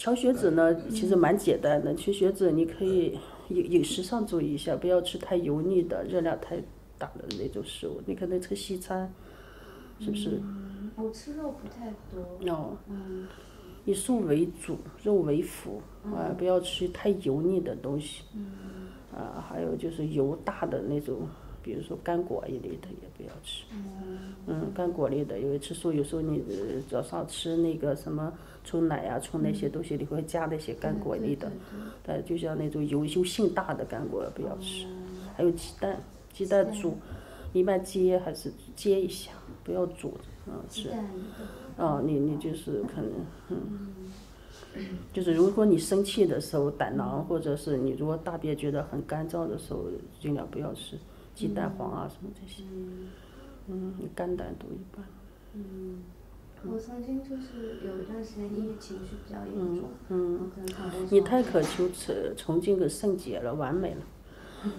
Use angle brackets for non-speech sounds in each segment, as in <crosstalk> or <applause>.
敲血脂呢，其实蛮简单的。去血脂，你可以饮饮食上注意一下，不要吃太油腻的、热量太大的那种食物。你可能吃西餐，是不是？嗯，我吃肉不太多。哦，嗯以素为主，肉为辅，啊，不要吃太油腻的东西。嗯啊，还有就是油大的那种，比如说干果一类的也不要吃。嗯。嗯，干果类的，因为吃素有时候你呃早上吃那个什么冲奶呀、冲那些东西里会加那些干果类的，但，就像那种油油性大的干果不要吃。还有鸡蛋，鸡蛋煮，一般煎还是煎一下，不要煮着，嗯，吃。啊，你你就是可能，嗯，就是如果你生气的时候胆囊，或者是你如果大便觉得很干燥的时候，尽量不要吃鸡蛋黄啊什么这些，嗯，肝胆都一般。嗯，我曾经就是有一段时间抑郁情绪比较严重，嗯，你太渴求崇崇敬个圣洁了，完美了，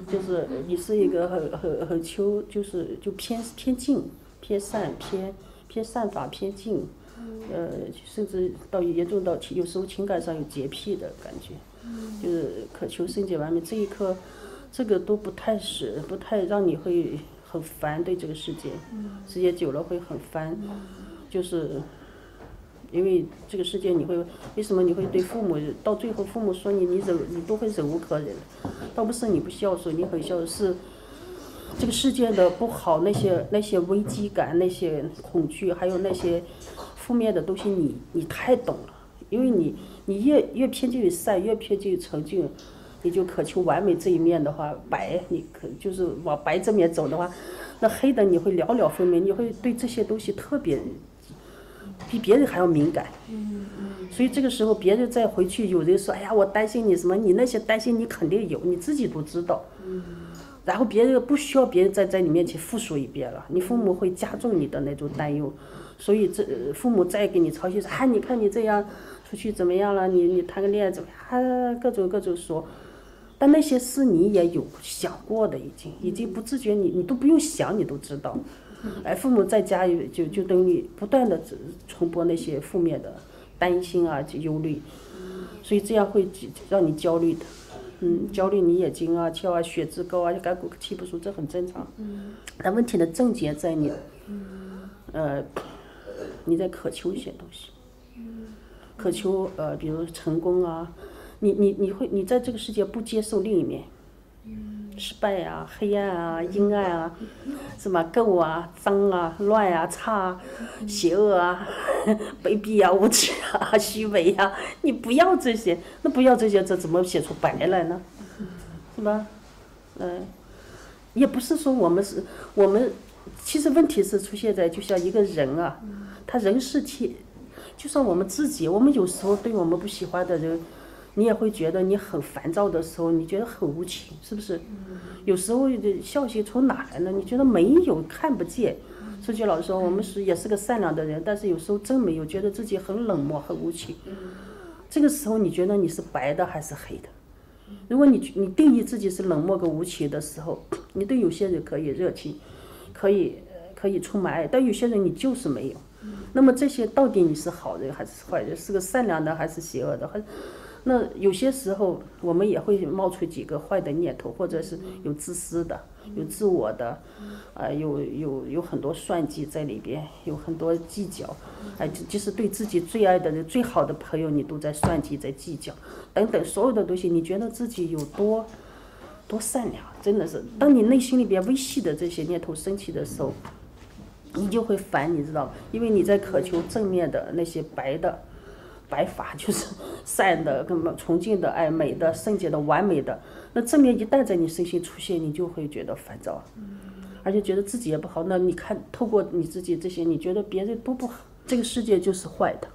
就是你是一个很很很求，就是就偏偏静、偏善、偏偏善法、偏静，呃，甚至到严重到有时候情感上有洁癖的感觉，就是渴求圣洁完美。这一刻，这个都不太是，不太让你会很烦对这个世界，时间久了会很烦，就是。因为这个世界你会为什么你会对父母到最后父母说你你忍你都会忍无可忍，倒不是你不孝顺，你很孝顺是这个世界的不好那些那些危机感那些恐惧还有那些负面的东西你你太懂了，因为你你越越偏近于善越偏近于诚敬，你就渴求完美这一面的话白你可就是往白这面走的话，那黑的你会寥寥分明，你会对这些东西特别。比别人还要敏感，所以这个时候别人再回去，有人说：“哎呀，我担心你什么？你那些担心你肯定有，你自己都知道。”然后别人不需要别人再在你面前复述一遍了，你父母会加重你的那种担忧，所以这父母再给你操心说：“啊，你看你这样出去怎么样了？你你谈个恋爱怎么样？啊，各种各种说。”但那些事你也有想过的，已经已经不自觉，你你都不用想，你都知道。哎，父母在家里就就等于不断的重播那些负面的担心啊、忧虑，所以这样会让你焦虑的。嗯，焦虑你眼睛啊、跳啊、血脂高啊、肝骨气不舒，这很正常。但问题的症结在你，呃，你在渴求一些东西，渴求呃，比如成功啊，你你你会你在这个世界不接受另一面。失败啊，黑暗啊，阴暗啊，什么？垢啊，脏啊，乱啊，差啊，邪恶啊，<laughs> 卑鄙啊，无耻啊，<laughs> 虚伪啊，你不要这些，那不要这些，这怎么写出白来呢？是吧？嗯，也不是说我们是，我们其实问题是出现在就像一个人啊，他人是天，就像我们自己，我们有时候对我们不喜欢的人。你也会觉得你很烦躁的时候，你觉得很无情，是不是？有时候的孝心从哪来呢？你觉得没有，看不见。说句老实话，我们是也是个善良的人，但是有时候真没有，觉得自己很冷漠、很无情。这个时候，你觉得你是白的还是黑的？如果你你定义自己是冷漠跟无情的时候，<clears throat> 你对有些人可以热情，可以可以充满爱，但有些人你就是没有。那么这些到底你是好人还是坏人？是个善良的还是邪恶的？还？那有些时候，我们也会冒出几个坏的念头，或者是有自私的，有自我的，啊，有有有很多算计在里边，有很多计较，哎，就是对自己最爱的人、最好的朋友，你都在算计、在计较，等等，所有的东西，你觉得自己有多多善良？真的是，当你内心里边微细的这些念头升起的时候，你就会烦，你知道吗？因为你在渴求正面的那些白的。白发就是 <laughs> 善的、什么崇敬的、爱美的、圣洁的、完美的。那正面一旦在你身心出现，你就会觉得烦躁，而且觉得自己也不好。那你看，透过你自己这些，你觉得别人都不好，这个世界就是坏的，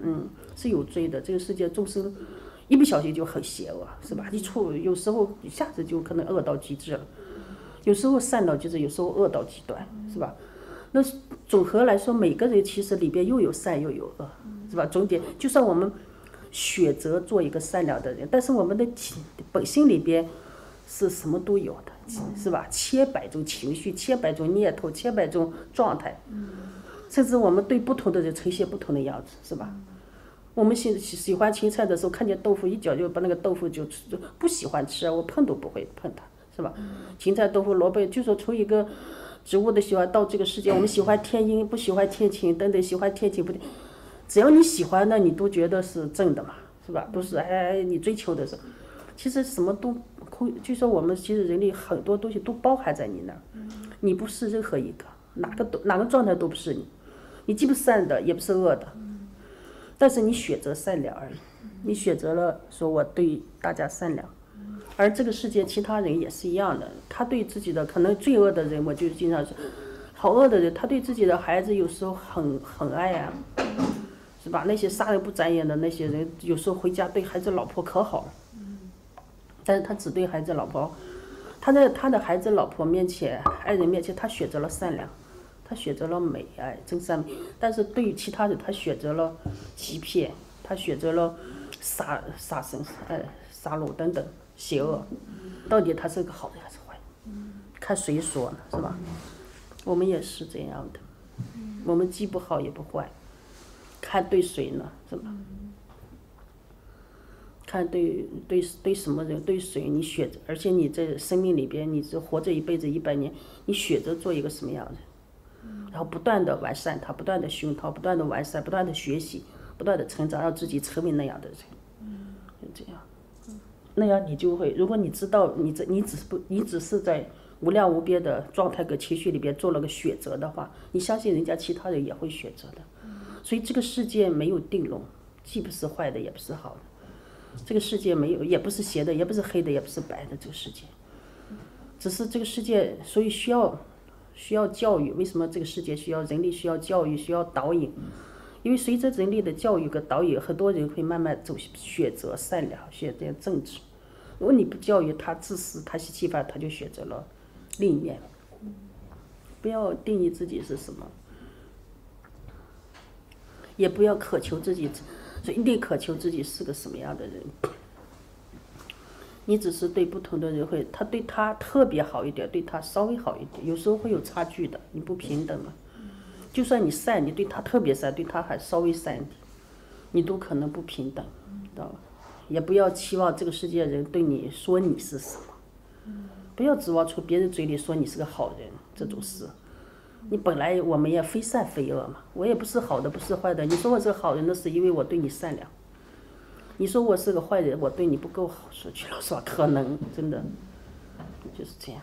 嗯，是有罪的。这个世界众生一不小心就很邪恶，是吧？一处有时候一下子就可能恶到极致了，有时候善到极致，有时候恶到极端，是吧？那总和来说，每个人其实里边又有善又有恶。是吧？总点，就算我们选择做一个善良的人，但是我们的情本性里边是什么都有的，是吧？千百种情绪，千百种念头，千百种状态，甚至我们对不同的人呈现不同的样子，是吧？我们喜喜欢青菜的时候，看见豆腐一脚就把那个豆腐就吃，不喜欢吃，我碰都不会碰它，是吧？芹菜、豆腐、萝卜，就说从一个植物的喜欢到这个世界，我们喜欢天阴，不喜欢天晴，等等，喜欢天晴不？只要你喜欢的，你都觉得是正的嘛，是吧？不是哎，你追求的是，其实什么都空，就说我们其实人类很多东西都包含在你那儿，你不是任何一个，哪个都哪个状态都不是你，你既不善的，也不是恶的，但是你选择善良而已，你选择了说我对大家善良，而这个世界其他人也是一样的，他对自己的可能罪恶的人，我就经常说，好恶的人，他对自己的孩子有时候很很爱呀。是吧？那些杀人不眨眼的那些人，有时候回家对孩子、老婆可好了。但是他只对孩子、老婆，他在他的孩子、老婆面前、爱人面前，他选择了善良，他选择了美，哎，真善美。但是对于其他人，他选择了欺骗，他选择了杀杀生、哎，杀戮等等邪恶。到底他是个好人还是坏？看谁说呢？是吧？我们也是这样的，我们既不好也不坏。看对谁呢？是吧？看对对对什么人对谁？你选择，而且你在生命里边，你这活这一辈子一百年，你选择做一个什么样的人？然后不断的完善它，不断的熏陶，不断的完善，不断的学习，不断的成长，让自己成为那样的人。就这样。那样你就会，如果你知道你这你只是不你只是在无量无边的状态跟情绪里边做了个选择的话，你相信人家其他人也会选择的。所以这个世界没有定论，既不是坏的，也不是好的。这个世界没有，也不是邪的，也不是黑的，也不是白的。这个世界，只是这个世界，所以需要需要教育。为什么这个世界需要人类需要教育，需要导引？因为随着人类的教育跟导引，很多人会慢慢走选择善良，选择正直。如果你不教育他自私，他是欺犯，他就选择了另一面。不要定义自己是什么。也不要渴求自己，所以一定渴求自己是个什么样的人。你只是对不同的人会，他对他特别好一点，对他稍微好一点，有时候会有差距的，你不平等嘛。就算你善，你对他特别善，对他还稍微善一点，你都可能不平等，知道吧？也不要期望这个世界人对你说你是什么，不要指望从别人嘴里说你是个好人这种事。你本来我们也非善非恶嘛，我也不是好的，不是坏的。你说我是个好人，那是因为我对你善良。你说我是个坏人，我对你不够好，说句老实话，可能真的就是这样。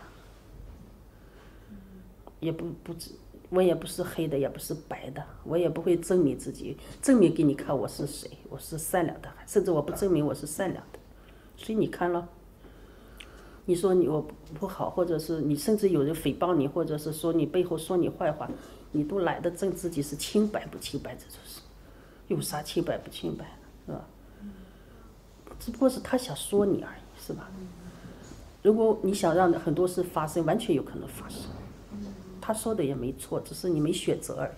也不不知，我也不是黑的，也不是白的，我也不会证明自己，证明给你看我是谁，我是善良的，甚至我不证明我是善良的，所以你看了。你说你我不好，或者是你甚至有人诽谤你，或者是说你背后说你坏话，你都懒得证自己是清白不清白，这种事，有啥清白不清白，是吧？只不过是他想说你而已，是吧？如果你想让很多事发生，完全有可能发生。他说的也没错，只是你没选择而已。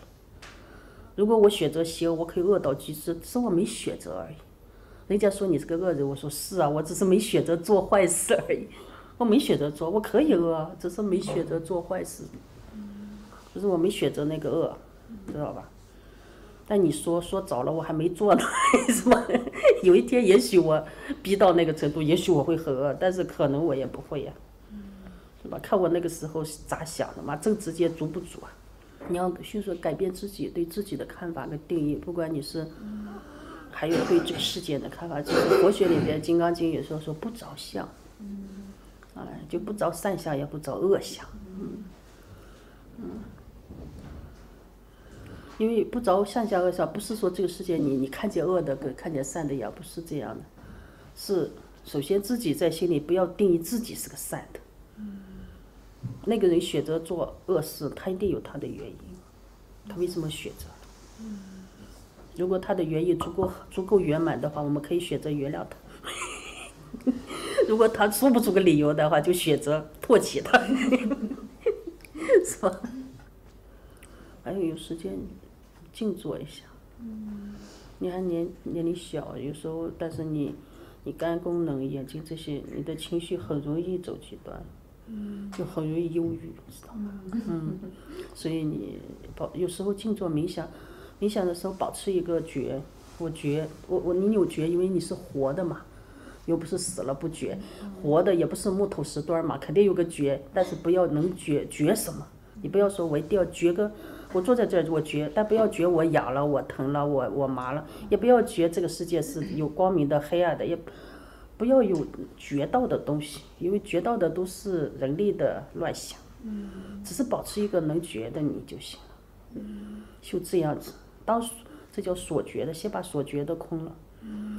如果我选择邪恶，我可以恶到极致，只是我没选择而已。人家说你是个恶人，我说是啊，我只是没选择做坏事而已。我没选择做，我可以饿，只是没选择做坏事，就是我没选择那个饿，知道吧？但你说说早了，我还没做呢，是吧？有一天也许我逼到那个程度，也许我会很饿，但是可能我也不会呀，是吧？看我那个时候咋想的嘛，正直接足不足啊？你要迅速改变自己对自己的看法跟定义，不管你是，还有对这个世界的看法，就是佛学里边《金刚经》有时候说不着相。哎，就不着善相，也不着恶相，嗯，嗯，因为不着善相恶相，不是说这个世界你你看见恶的跟看见善的也，不是这样的，是首先自己在心里不要定义自己是个善的，嗯那个人选择做恶事，他一定有他的原因，他为什么选择？嗯如果他的原因足够足够圆满的话，我们可以选择原谅他。如果他说不出个理由的话，就选择唾弃他，<laughs> 是吧？还有有时间静坐一下。嗯你还年年龄小，有时候，但是你你肝功能、眼睛这些，你的情绪很容易走极端，嗯就很容易忧郁，知道吗？嗯，所以你保有时候静坐冥想，冥想的时候保持一个觉，我觉，我我你有觉，因为你是活的嘛，又不是死了不觉，活的也不是木头石墩儿嘛，肯定有个觉，但是不要能觉觉什么，你不要说我一定要觉个，我坐在这儿我觉，但不要觉我痒了，我疼了，我我麻了，也不要觉这个世界是有光明的、黑暗的，也不要有觉到的东西，因为觉到的都是人类的乱想，只是保持一个能觉的你就行了，就这样子，当这叫所觉的，先把所觉的空了，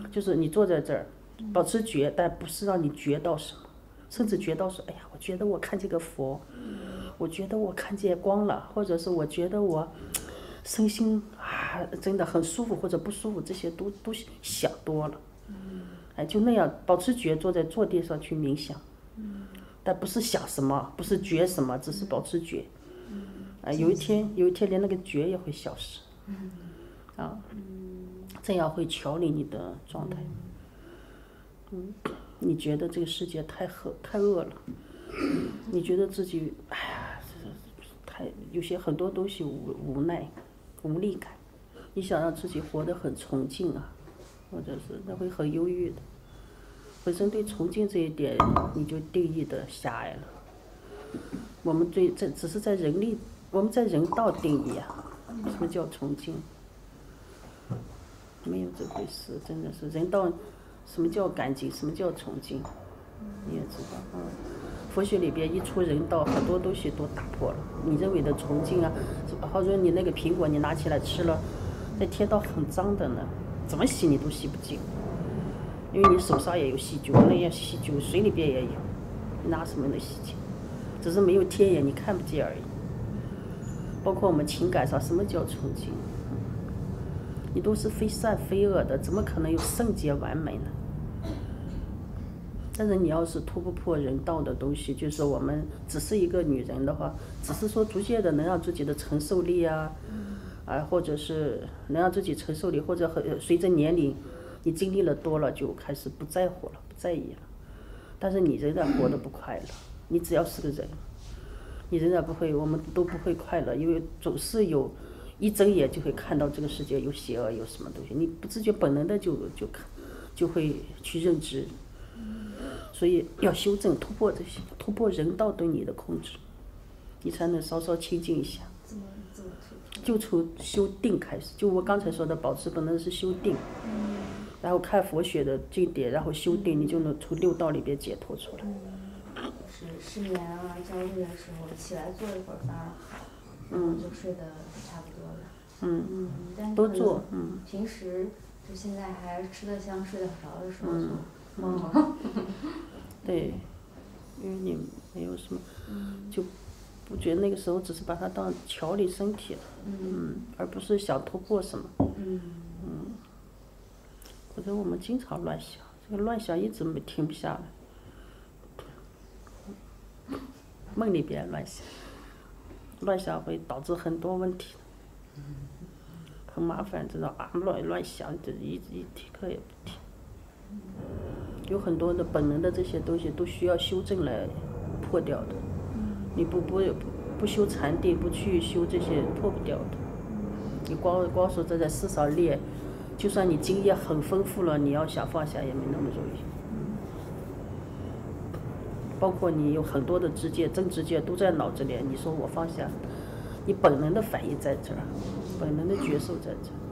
就是你坐在这儿，保持觉，但不是让你觉到什么，甚至觉到说，哎呀，我觉得我看见个佛，我觉得我看见光了，或者是我觉得我身心啊真的很舒服或者不舒服，这些都都想多了，哎，就那样保持觉，坐在坐垫上去冥想，但不是想什么，不是觉什么，只是保持觉，哎，有一天有一天连那个觉也会消失。啊，这样会调理你的状态。你觉得这个世界太狠太恶了，你觉得自己哎呀，太有些很多东西无无奈、无力感，你想让自己活得很崇敬啊，或者是那会很忧郁的。本身对崇敬这一点，你就定义的狭隘了。我们对这只是在人力，我们在人道定义啊，什么叫崇敬？没有这回事，真的是人道，什么叫干净？什么叫纯净？你也知道，嗯，佛学里边一出人道，很多东西都打破了。你认为的崇敬啊，好说你那个苹果你拿起来吃了，在天道很脏的呢，怎么洗你都洗不净，因为你手上也有细菌，那些细菌水里边也有，你拿什么能洗净？只是没有天眼你看不见而已。包括我们情感上，什么叫崇敬？你都是非善非恶的，怎么可能有圣洁完美呢？但是你要是突不破人道的东西，就是我们只是一个女人的话，只是说逐渐的能让自己的承受力啊，啊，或者是能让自己承受力，或者和随着年龄，你经历了多了，就开始不在乎了，不在意了。但是你仍然活得不快乐，你只要是个人，你仍然不会，我们都不会快乐，因为总是有。一睁眼就会看到这个世界有邪恶，有什么东西，你不自觉本能的就就看，就会去认知。所以要修正、突破这些，突破人道对你的控制，你才能稍稍清静一下。怎么怎么突就从修定开始，就我刚才说的，保持本能是修定。然后看佛学的经典，然后修定，你就能从六道里边解脱出来。是失眠啊、焦虑的时候，起来坐一会儿反而好，然后就睡得差不多了。嗯，嗯，但都做嗯。平时就现在还吃得香、睡得着的时候做嗯。<laughs> 对，因为你没有什么，嗯。就不觉得那个时候只是把它当调理身体了，嗯。嗯，而不是想突破什么。嗯。或者我们经常乱想，这个乱想一直没停不下来，<laughs> 梦里边乱想，乱想会导致很多问题，很麻烦，知道吧？乱乱想，这一一停课也不听，有很多的本能的这些东西都需要修正来破掉的，你不不不修禅定，不去修这些破不掉的。你光光说这在世上练，就算你经验很丰富了，你要想放下也没那么容易。包括你有很多的知见、真知见都在脑子里，你说我放下，你本能的反应在这儿，本能的觉受在这儿。